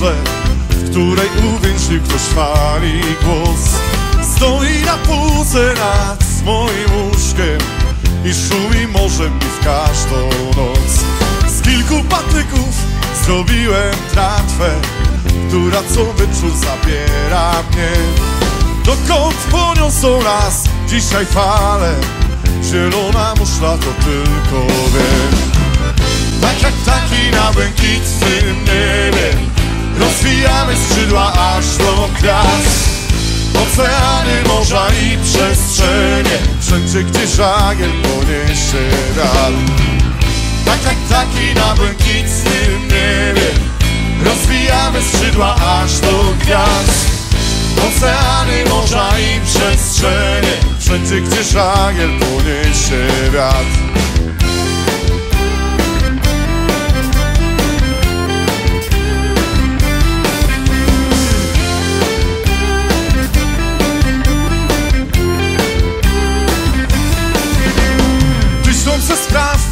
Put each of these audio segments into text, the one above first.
W której uwięził ktoś fali głos. Stoi na półce nad moim łóżkiem I szumi morzem mi w każdą noc. Z kilku patyków zrobiłem tratwę Która co wieczór zabiera mnie. Dokąd poniosą nas dzisiaj fale? Zielona muszla to tylko wiem. Tak jak taki na błękitnym niebie Rozwijamy skrzydła aż do gwiazd Oceany, morza i przestrzenie. Wszędzie gdzie żagiel poniesie wiatr Tak jak taki na błękitnym niebie Rozwijamy skrzydła aż do gwiazd Oceany, morza i przestrzenie. Wszędzie gdzie żagiel poniesie wiatr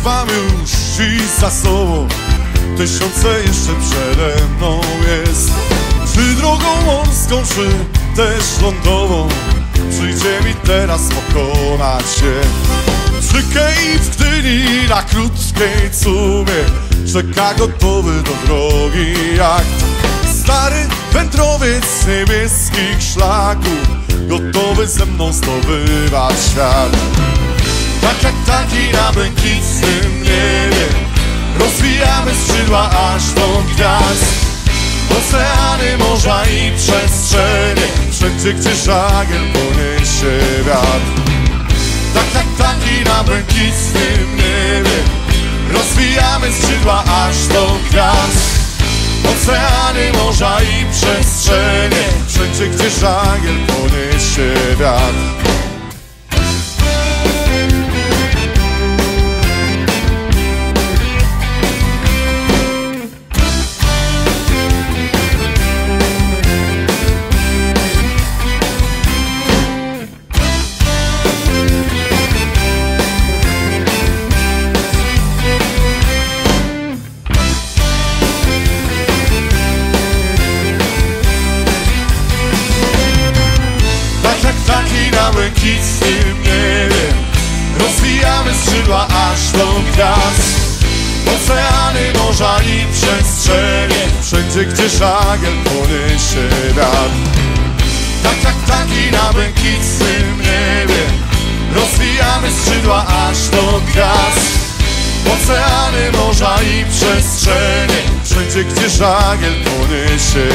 mam już dziś za sobą. Tysiące jeszcze przede mną jest. Czy drogą morską, czy też lądową Przyjdzie mi teraz pokonać się. Przy Kej w Gdyni na krótkiej cumie Czeka gotowy do drogi jak Stary wędrowiec niebieskich szlaków Gotowy ze mną zdobywać świat tak jak taki na błękitnym niebie Rozwijamy skrzydła aż do gwiazd. Oceany, morza i przestrzenie. Wszędzie gdzie żagiel poniesie wiatr. Tak jak taki na błękitnym niebie Rozwijamy skrzydła aż do gwiazd. Oceany, morza i przestrzenie. Wszędzie gdzie żagiel poniesie wiatr błękitnym niebie Rozwijamy skrzydła aż do gwiazd. Oceany, morza i przestrzenie. Wszędzie gdzie żagiel poniesie wiatr Tak jak taki na błękitnym niebie. Rozwijamy skrzydła aż do gwiazd. Oceany, morza i przestrzenie. Wszędzie gdzie żagiel poniesie